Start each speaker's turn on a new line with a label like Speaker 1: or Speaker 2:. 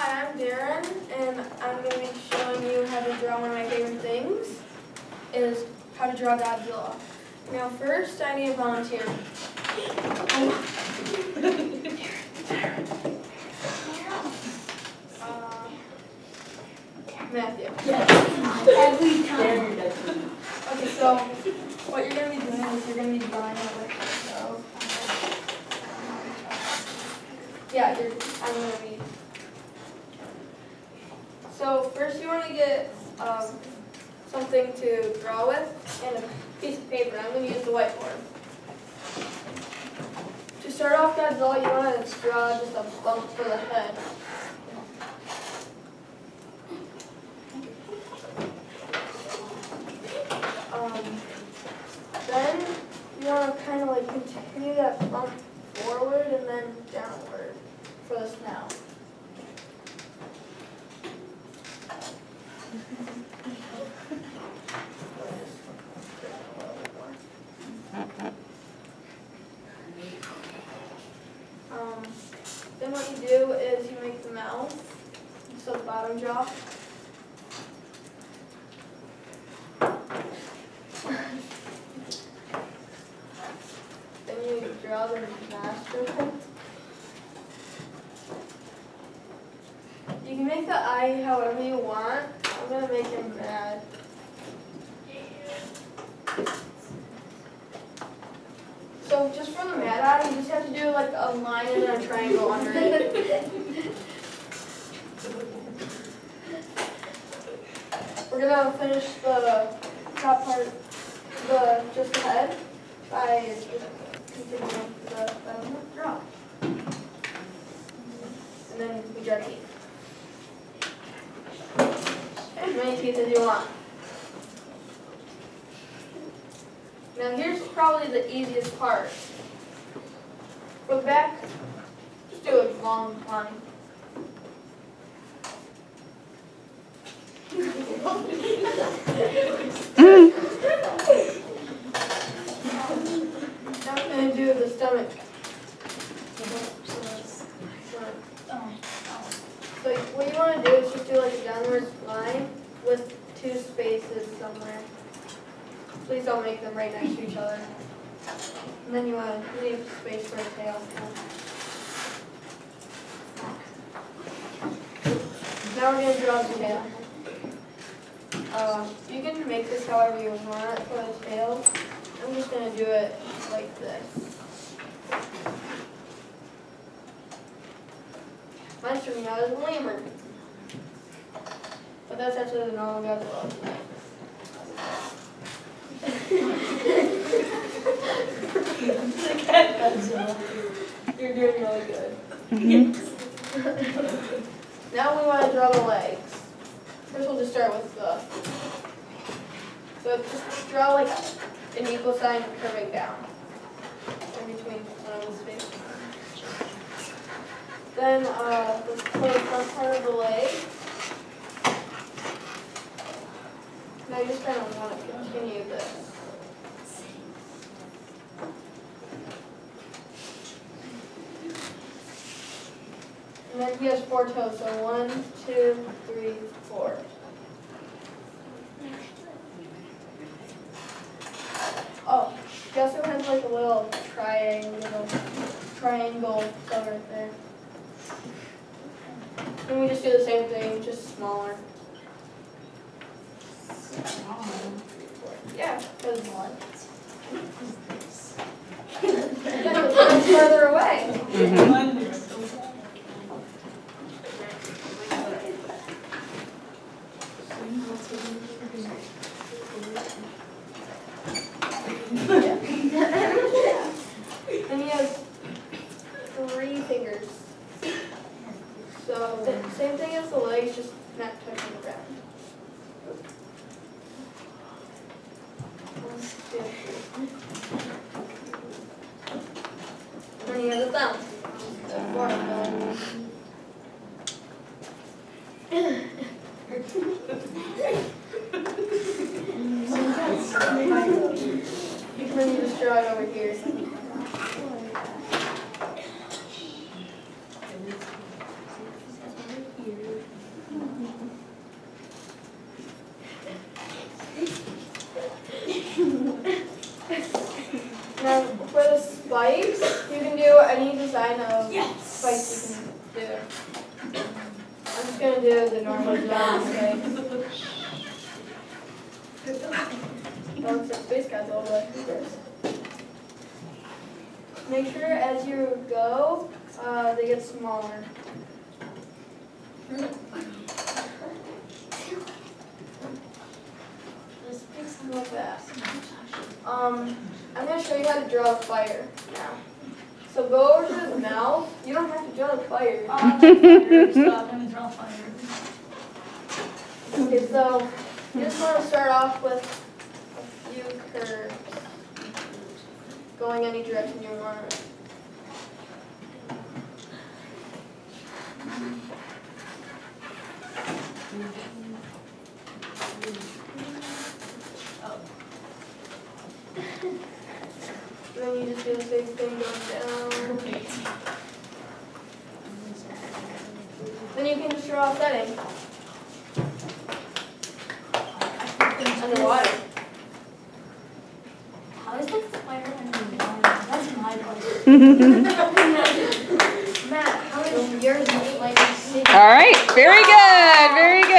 Speaker 1: Hi, I'm Darren, and I'm going to be showing you how to draw one of my favorite things, is how to draw Godzilla. Now first, I need a volunteer. Uh, Matthew.
Speaker 2: Every time.
Speaker 1: Okay, so what you're going to be doing is you're going to be drawing it like so. Yeah, you're, I'm going to be. So first you want to get um, something to draw with and a piece of paper. I'm going to use the whiteboard. To start off, Godzilla, you want to draw just a bump for the head. Um, then you want to kind of like continue that bump forward and then downward for the snout. Um, then what you do is you make the mouth, so the bottom jaw. Then you draw the nostril. You can make the eye however you want. I'm gonna make him mad. So just for the mad eye, you just have to do like a line and then a triangle under it. We're gonna finish the top part, the just the head, by just continuing the um, draw. And then we draw teeth. As many teeth as you want. Now here's probably the easiest part. Go back, just do a long line. Now I'm gonna do the stomach. So what you wanna do is just do like a downward line with two spaces somewhere. Please don't make them right next to each other. And then you wanna leave space for a tail. Now we're gonna draw the tail. Uh, you can make this however you want for the tail. I'm just gonna do it like this. Mine's turning out a lemur. But that's actually the normal You're doing really good. now we want to draw the legs. First we'll just start with the, so just draw like an equal sign curving down in between one of spaces. Then uh, let's put the front part of the leg. Now you just kind of want to continue this. And then he has four toes, so one, two, three, four. Oh, he also has like a little triangle, triangle stuff right there. And we just do the same thing, just smaller. Yeah, because one. Because it's further away. Mm-hmm. And he has three fingers. So the same thing as the legs, just not touching the ground. One, two, three. Then he has a thumb. you can just draw it over here. now for the spikes, you can do any design of
Speaker 2: yes.
Speaker 1: spikes you can do. I'm just gonna do the normal John way. Oh, it's a space castle, but who cares? Make sure as you go, uh, they get smaller. Like that. Um, I'm gonna show you how to draw a fire now. So go over to the mouth. You don't have to draw the fire.
Speaker 2: Stop, I'm gonna draw fire.
Speaker 1: Okay, so you just want to start off with a few curves, going any direction you want. Oh. Then you just do the same thing going down. Then you can just draw a setting underwater.
Speaker 2: How is the fire? That's my question.
Speaker 1: Matt, how is yours like?
Speaker 3: All right, very good, very good.